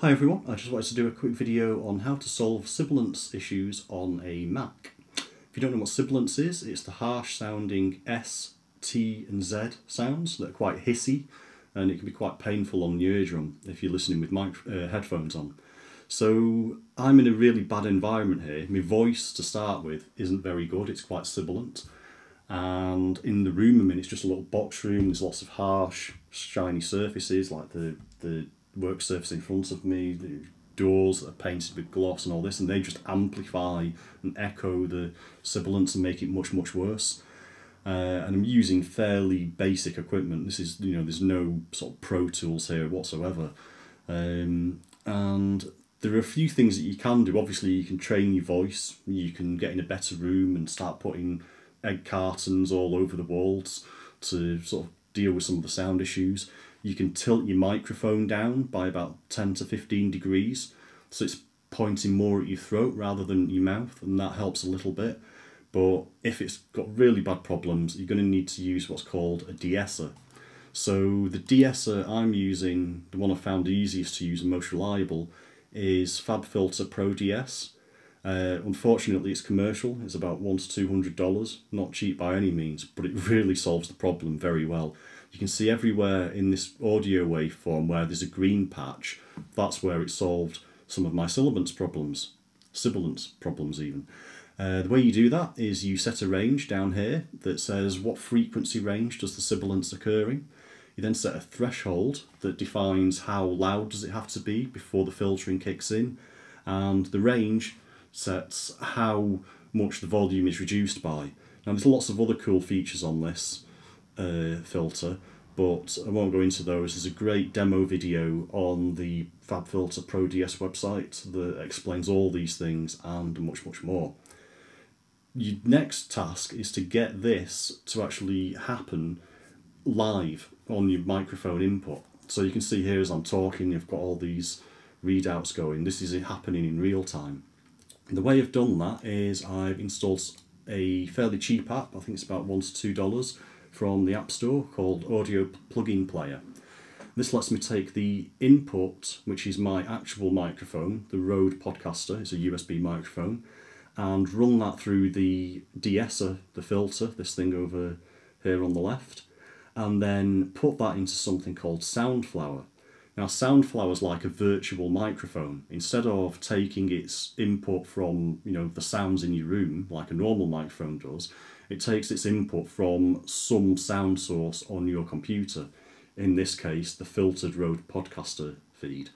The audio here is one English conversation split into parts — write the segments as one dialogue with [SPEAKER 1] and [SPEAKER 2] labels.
[SPEAKER 1] Hi everyone, I just wanted to do a quick video on how to solve sibilance issues on a Mac. If you don't know what sibilance is, it's the harsh sounding S, T and Z sounds that are quite hissy and it can be quite painful on the eardrum if you're listening with mic uh, headphones on. So I'm in a really bad environment here. My voice to start with isn't very good, it's quite sibilant. And in the room I'm in, it's just a little box room, there's lots of harsh, shiny surfaces like the, the work surface in front of me, the doors that are painted with gloss and all this, and they just amplify and echo the sibilance and make it much, much worse. Uh, and I'm using fairly basic equipment. This is, you know, there's no sort of Pro Tools here whatsoever. Um, and there are a few things that you can do. Obviously, you can train your voice, you can get in a better room and start putting egg cartons all over the walls to sort of deal with some of the sound issues. You can tilt your microphone down by about 10 to 15 degrees, so it's pointing more at your throat rather than your mouth, and that helps a little bit. But if it's got really bad problems, you're going to need to use what's called a de-esser. So the de-esser I'm using, the one I found easiest to use and most reliable, is FabFilter Pro DS. Uh, unfortunately, it's commercial. It's about one to two hundred dollars. Not cheap by any means, but it really solves the problem very well. You can see everywhere in this audio waveform where there's a green patch, that's where it solved some of my sibilance problems, sibilance problems even. Uh, the way you do that is you set a range down here that says what frequency range does the sibilance occurring. You then set a threshold that defines how loud does it have to be before the filtering kicks in, and the range sets how much the volume is reduced by. Now there's lots of other cool features on this, uh, filter, but I won't go into those. There's a great demo video on the FabFilter Pro DS website that explains all these things and much, much more. Your next task is to get this to actually happen live on your microphone input. So you can see here as I'm talking, you've got all these readouts going. This is happening in real time. The way I've done that is I've installed a fairly cheap app, I think it's about one to two dollars, from the App Store called Audio Plugin Player. This lets me take the input, which is my actual microphone, the Rode Podcaster, it's a USB microphone, and run that through the de-esser, the filter, this thing over here on the left, and then put that into something called Soundflower. Now Soundflower is like a virtual microphone. Instead of taking its input from you know the sounds in your room like a normal microphone does, it takes its input from some sound source on your computer, in this case the filtered Rode Podcaster feed.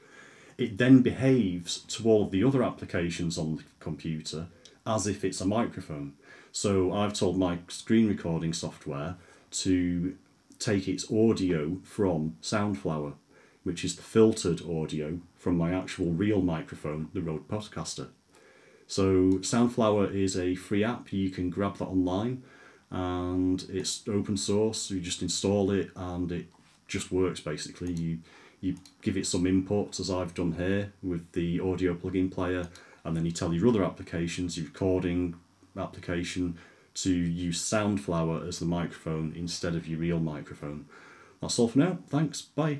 [SPEAKER 1] It then behaves to all of the other applications on the computer as if it's a microphone. So I've told my screen recording software to take its audio from Soundflower, which is the filtered audio from my actual real microphone, the Rode Podcaster. So Soundflower is a free app. You can grab that online and it's open source. You just install it and it just works basically. You you give it some inputs as I've done here with the audio plugin player and then you tell your other applications, your recording application to use Soundflower as the microphone instead of your real microphone. That's all for now. Thanks. Bye.